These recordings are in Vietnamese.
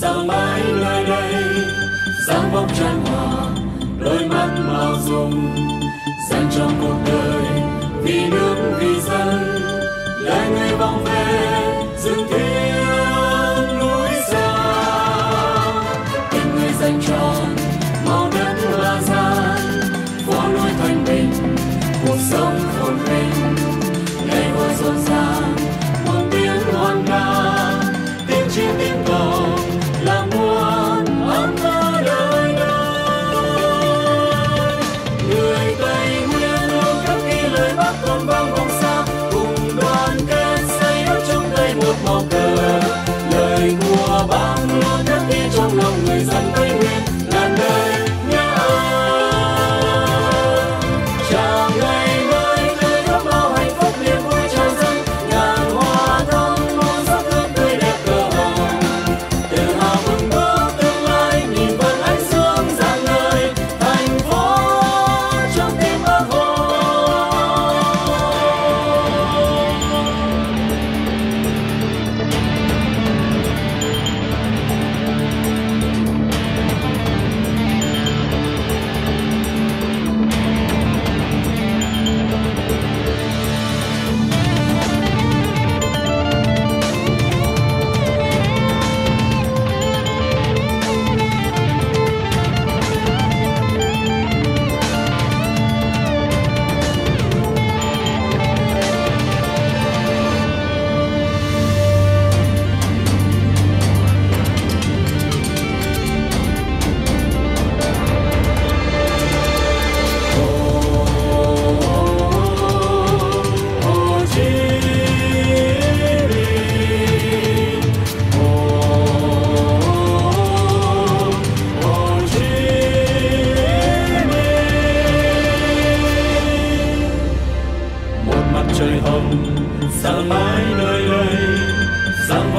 sao mãi nơi đây dáng vóc tràn hòa đôi mắt bao dung, dành cho cuộc đời vì nước vì dân. cờ lời của bác luôn đất đi trong lòng người dân ta.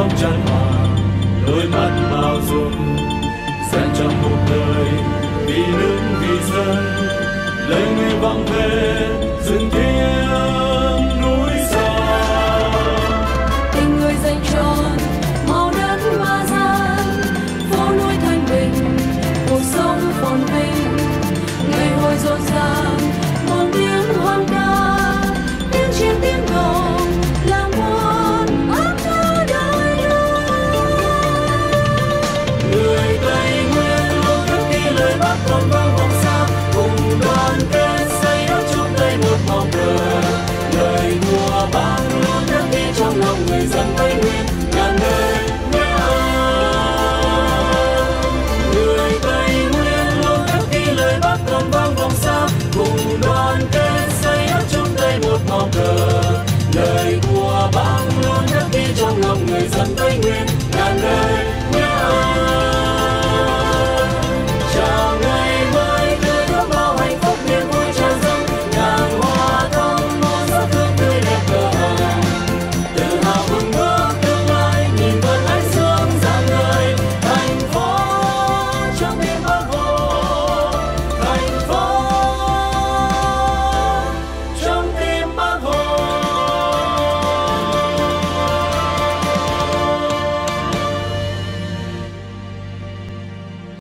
bóng chân hòa đôi mắt bao dung. Xen cho một đời vì nước vì dân, lấy người vọng về dừng tiếng